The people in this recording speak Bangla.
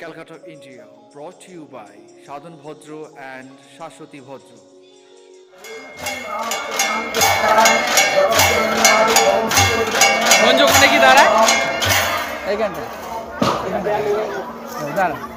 Calcutta India brought you by Sadhan Bhadra and Shashwati ভদ্র। দাঁড়ায়? এই গানটা। দাঁড়া।